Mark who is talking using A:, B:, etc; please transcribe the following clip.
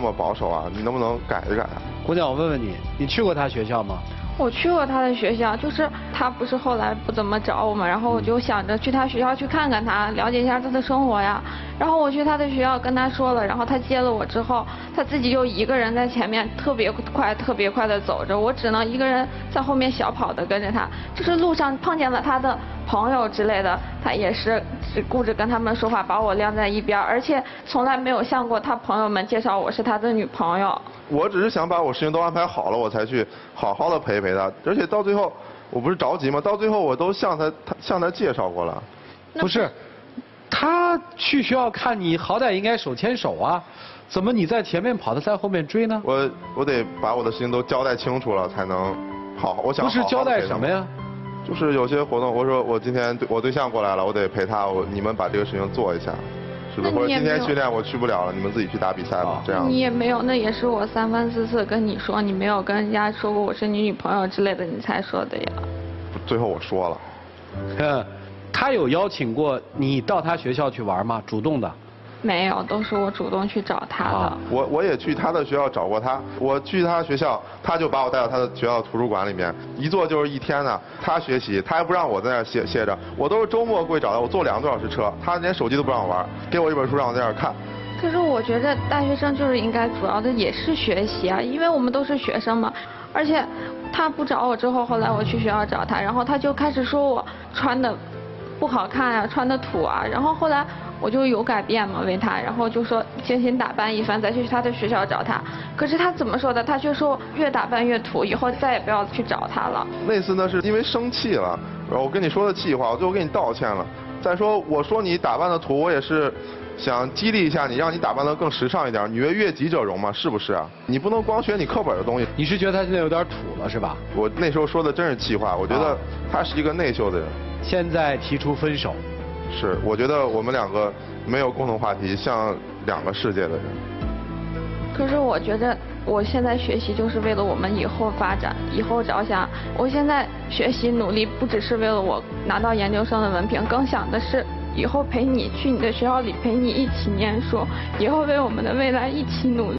A: 么保守啊？你能不能改一改啊？
B: 姑娘，我问问你，你去过他学校吗？
C: 我去过他的学校，就是他不是后来不怎么找我嘛，然后我就想着去他学校去看看他，了解一下他的生活呀。然后我去他的学校跟他说了，然后他接了我之后，他自己就一个人在前面特别快、特别快的走着，我只能一个人在后面小跑的跟着他。就是路上碰见了他的朋友之类的，他也是只顾着跟他们说话，把我晾在一边，而且从来没有向过他朋友们介绍我是他的女朋友。
A: 我只是想把我事情都安排好了，我才去好好的陪陪他。而且到最后，我不是着急吗？到最后我都向他他向他介绍过了。
B: 不是，他去学校看你，好歹应该手牵手啊，怎么你在前面跑，他在后面追呢？
A: 我我得把我的事情都交代清楚了，才能好好。我想
B: 不是交代什么呀？
A: 就是有些活动，我说我今天我对象过来了，我得陪他，我你们把这个事情做一下。是不是，或者今天训练我去不了了，你们自己去打比赛吧，这样。
C: 你也没有，那也是我三番四次跟你说，你没有跟人家说过我是你女朋友之类的，你才说的呀。
A: 最后我说了。
B: 嗯，他有邀请过你到他学校去玩吗？主动的。
C: 没有，都是我主动去找他的。
A: 我我也去他的学校找过他，我去他学校，他就把我带到他的学校图书馆里面，一坐就是一天呢。他学习，他还不让我在那儿歇歇着，我都是周末过去找他，我坐两个多小时车，他连手机都不让我玩，给我一本书让我在那儿看。
C: 可是我觉得大学生就是应该主要的也是学习啊，因为我们都是学生嘛。而且他不找我之后，后来我去学校找他，然后他就开始说我穿的不好看啊，穿的土啊，然后后来。我就有改变嘛，为他，然后就说精心打扮一番，再去他的学校找他。可是他怎么说的？他却说越打扮越土，以后再也不要去找他了。
A: 那次呢，是因为生气了，然后我跟你说的气话，我最后给你道歉了。再说，我说你打扮的土，我也是想激励一下你，让你打扮的更时尚一点。女为悦己者容嘛，是不是啊？你不能光学你课本的东西。
B: 你是觉得他现在有点土了，是吧？
A: 我那时候说的真是气话，我觉得他是一个内秀的人。
B: 现在提出分手。
A: 是，我觉得我们两个没有共同话题，像两个世界的人。
C: 可是我觉得，我现在学习就是为了我们以后发展，以后着想。我现在学习努力，不只是为了我拿到研究生的文凭，更想的是以后陪你去你的学校里陪你一起念书，以后为我们的未来一起努力。